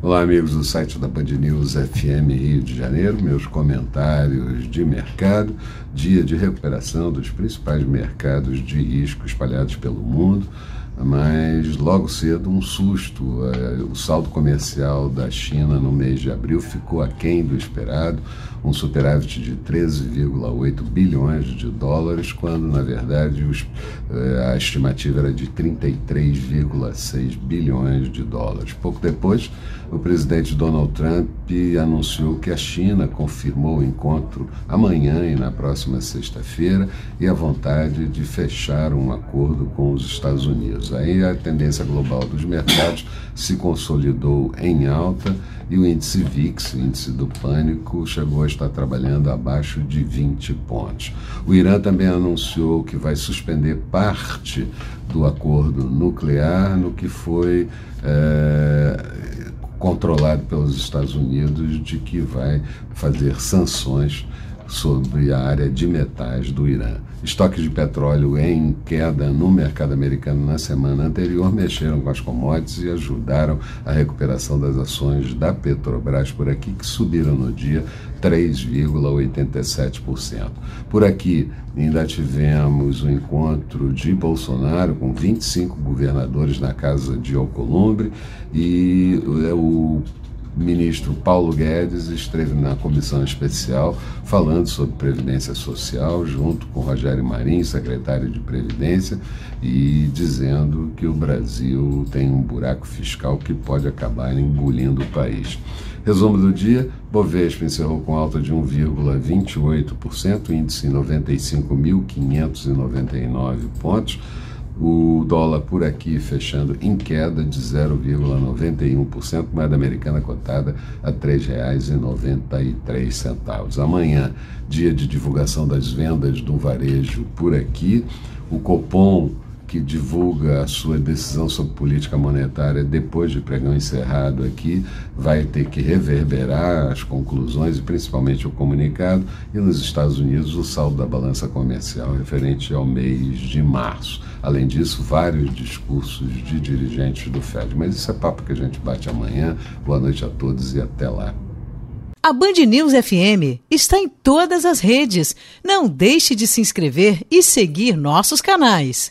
Olá, amigos do site da Band News FM Rio de Janeiro. Meus comentários de mercado, dia de recuperação dos principais mercados de risco espalhados pelo mundo mas logo cedo um susto. É, o saldo comercial da China no mês de abril ficou aquém do esperado, um superávit de 13,8 bilhões de dólares, quando na verdade é, a estimativa era de 33,6 bilhões de dólares. Pouco depois, o presidente Donald Trump anunciou que a China confirmou o encontro amanhã e na próxima sexta-feira e a vontade de fechar um acordo com os Estados Unidos. Aí a tendência global dos mercados se consolidou em alta e o índice VIX, o índice do pânico, chegou a estar trabalhando abaixo de 20 pontos. O Irã também anunciou que vai suspender parte do acordo nuclear no que foi é, controlado pelos Estados Unidos de que vai fazer sanções sobre a área de metais do Irã. Estoques de petróleo em queda no mercado americano na semana anterior mexeram com as commodities e ajudaram a recuperação das ações da Petrobras por aqui, que subiram no dia 3,87%. Por aqui, ainda tivemos o encontro de Bolsonaro com 25 governadores na casa de Alcolumbre e o ministro Paulo Guedes esteve na comissão especial falando sobre Previdência Social, junto com Rogério Marinho, secretário de Previdência, e dizendo que o Brasil tem um buraco fiscal que pode acabar engolindo o país. Resumo do dia: Bovespa encerrou com alta de 1,28%, índice 95.599 pontos o dólar por aqui fechando em queda de 0,91%, moeda americana cotada a R$ 3,93. Amanhã, dia de divulgação das vendas do varejo por aqui, o Copom que divulga a sua decisão sobre política monetária depois de pregão encerrado aqui, vai ter que reverberar as conclusões e principalmente o comunicado, e nos Estados Unidos o saldo da balança comercial referente ao mês de março. Além disso, vários discursos de dirigentes do Fed. Mas isso é papo que a gente bate amanhã. Boa noite a todos e até lá. A Band News FM está em todas as redes. Não deixe de se inscrever e seguir nossos canais.